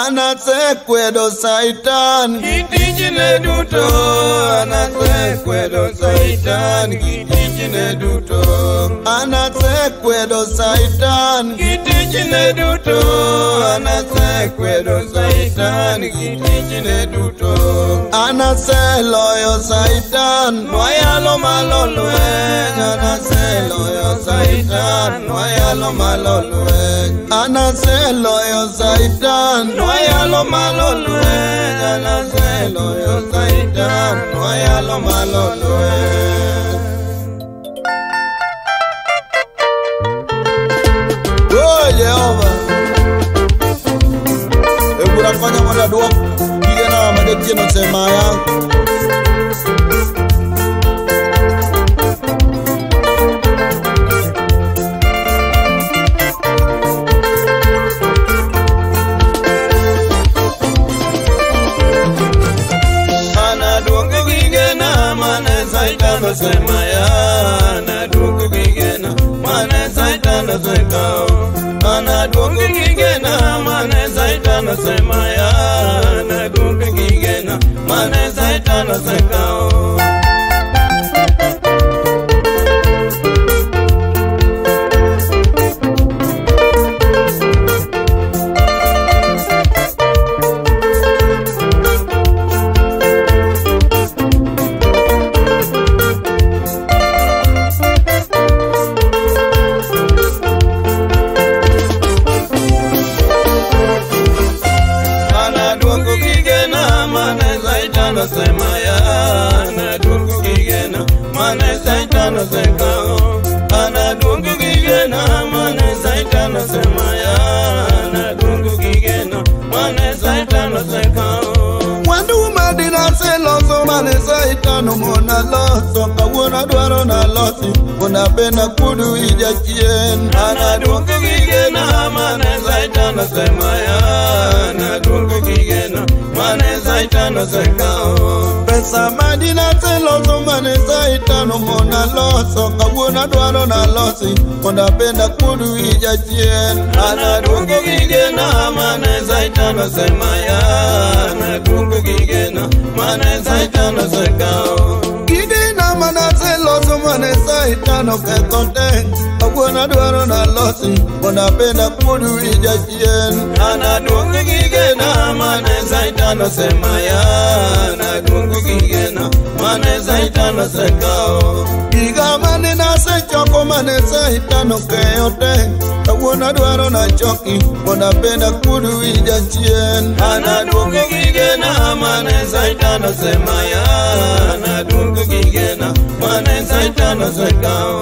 anasekwedo saitan gi tijne duto anasekwedo saitan gi tijne duto anasekwedo saitan gi tijne duto anasekwedo saitan gi tijne duto anaseloyo saitan mayalo malo lweny anaseloyo anaseloyo saitan wayalo malolwe Jehova, I'm going to find out what I do. I'm going to tell you what I'm going to do. musulma I na duku gigena na na na na ikano mona loso kawuono adwaro nalosi mona bena kudu ija chien anadung gigena mane zaitano zemaya anadung gigena mane zaitano zekao pesa madina loso manesa itano mona loso kawuono dwaro na losi konda penda kudu ija chien ana dungu gigena manesa itano semaya ana dungu gigena manesa itano sekao itano ke konten Ogwona dwaro na losin Bona penda kumudu ija chien Ana duongu gigena Maneza itano se maya Ana duongu gigena Maneza itano se kao Iga mani na se choko Maneza itano ke yoteng kawuono adwaro nachoki mondo abenda kud wija chien anaduogo gigena mane saitan osemaya anaduogo gigena mane saitan osekao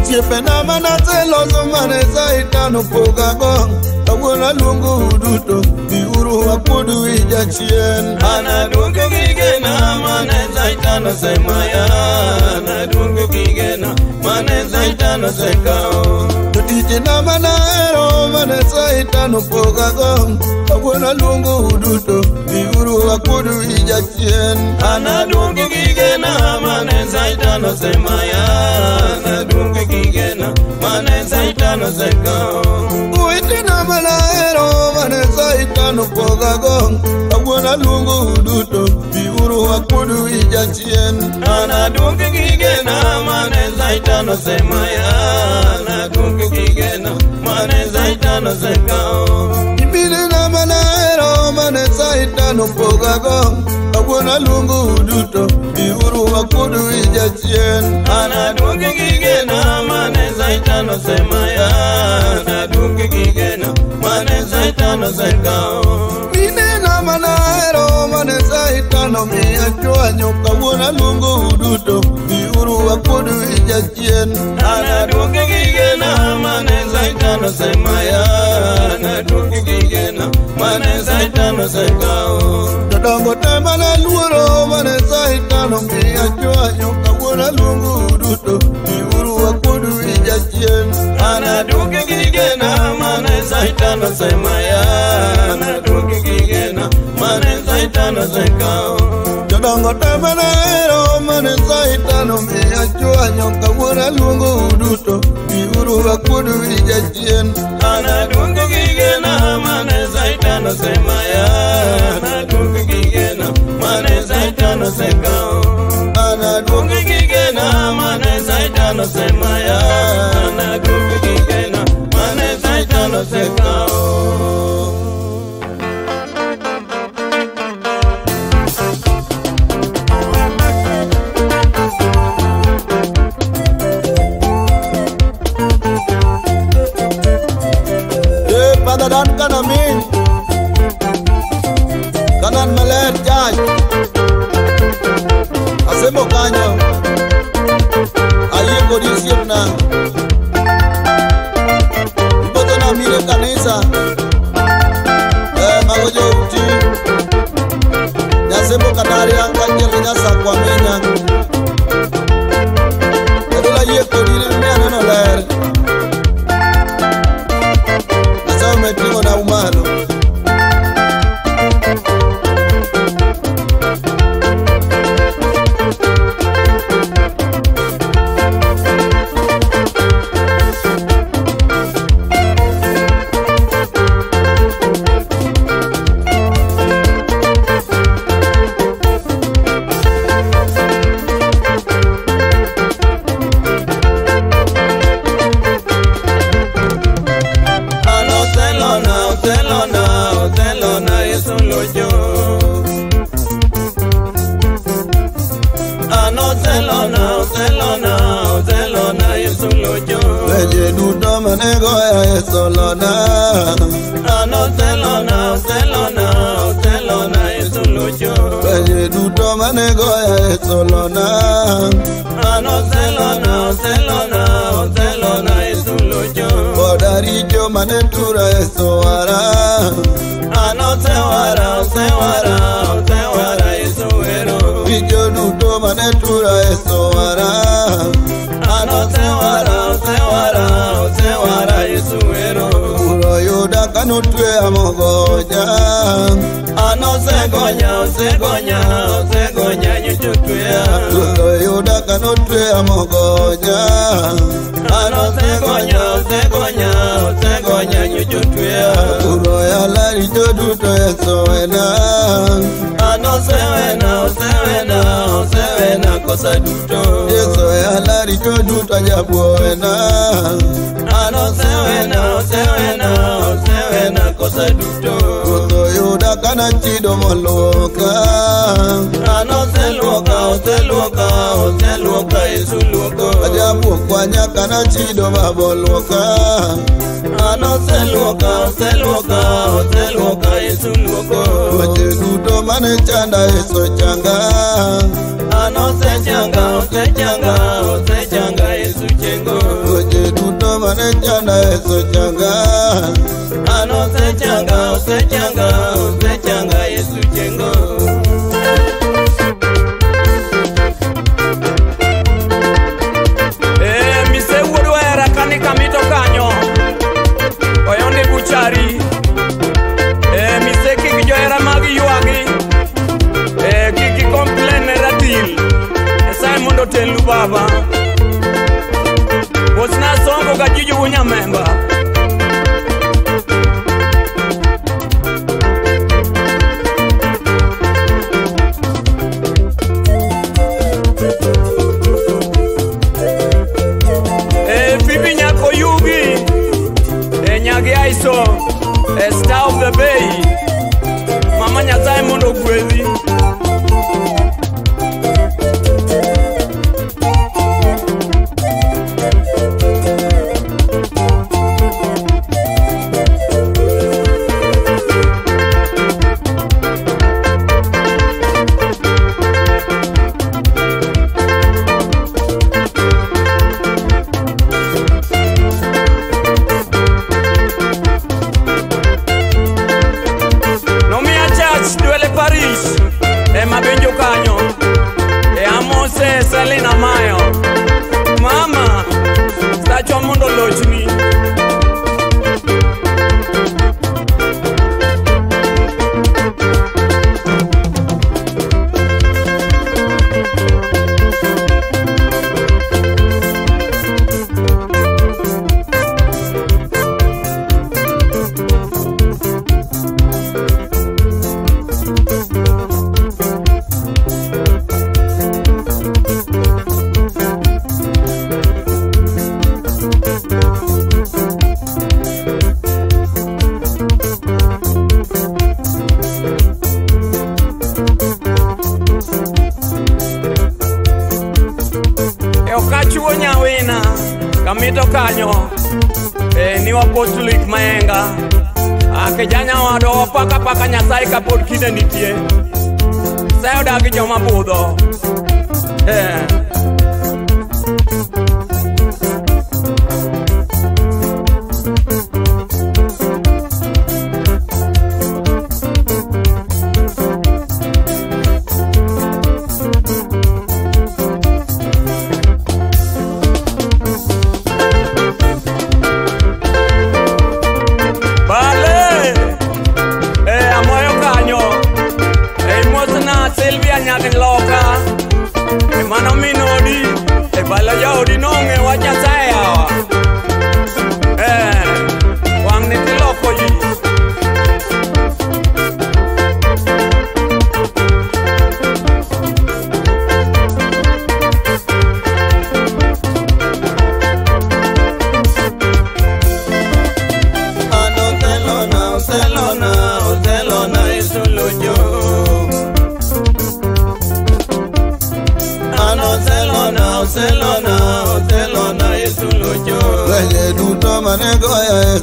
osiepena manaseloso mane saitan opogago kawuono aluongo uduto biuru wakud wija chien anaduogo gigena mane saitan osemaya anaduogo ngo kigena mane zaitano sekao tutije na mana ero mane zaitano poka go abona lungu uduto biuru akudu ija chien ana dungi kigena mane zaitano semaya ana dungi kigena mane zaitano sekao uite na mana ero mane zaitano poka go abona lungu uduto biuru akudu ija chien ana dungi kigena zaitano se maya na kuku kigeno mane zaitano se kao imine na mana ero mane zaitano pogago akwona lungu uduto iuru wakudu ijachien ana duki kigeno mane zaitano se maya na duki kigeno mane zaitano se kao mane zaitano miyachwanyo kawona lungu uduto Uhuru wa kudu ijachien anadungigigena manenza itano semaya anadungigigena manenza itano sekao dodongo temane luoro manenza itano miya chwanyo kawuona lungu duto ni Uhuru wa kudu ijachien anadungigigena manenza itano semaya anadungigigena manenza itano sekao dodongo temane luongo uduto biuru wakod winja chien anaduongo gigena mane zaitan osemaya anaduongo gigena mane zaitan osekao anaduongo gigena mane zaitan osemaya anaduongo gigena mane zaitan osekao dadan kanamin kanan maler jaj asembo kanyo aye kodi siepna ipoto namire kanisa eh, mago jouti nyasembo kadari anganyelo nyasakwa minyango manego ya esolona ano selona selona selona esolucho kaje duto manego ya esolona ano selona selona selona esolucho odaricho manentura esowara ano sewara sewara sewara esowero ijo duto manentura esowara ano sewara kanutwe amogonya ano osegonya osegonya osegonya kanutwe amogonya ano osegonya osegonya osegonya nyuchotwea duto esowena ano osewena osewena kosa duto yesoya laricho duto ajabuowena ano osewena sa duto Kutho yuda kana chido maluoka Ano se luoka, o se luoka, o se luoka isu luoko Ajabu kwa nyaka na chido babo luoka Ano se luoka, o se luoka, o se luoka isu luoko Wache duto mane chanda iso changa Ano se changa, o se changa wanechana esechanga ano sechanga usechanga mile. apostolic maenga akijanya wadowo paka paka nyasaye ka pod kinde nitie seyodagi joma budho yeah.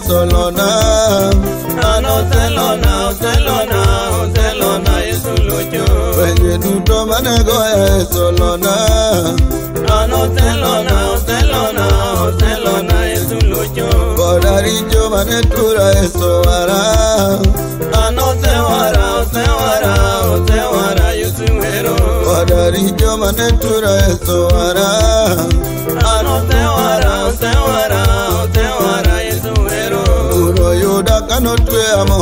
Barcelona. Barcelona, Barcelona, Barcelona es un lucho. Oye, tú toma de Barcelona. Barcelona, Barcelona, Barcelona es un lucho. Por manetura eso hará. vara, yo es un héroe. manetura eso hará.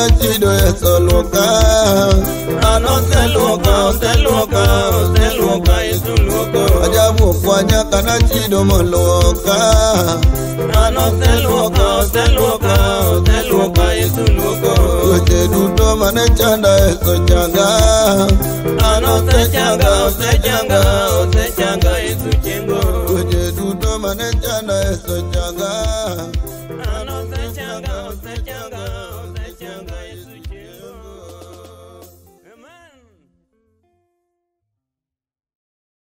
na chido eso ah, loca ano se loca se loca se loca eso loco ajabu kwanya kana chido mo loca ano se loca se loca se loca eso loco oje duto mane chanda eso changa ano ah, se changa se changa se changa eso chengo oje duto mane chanda eso changa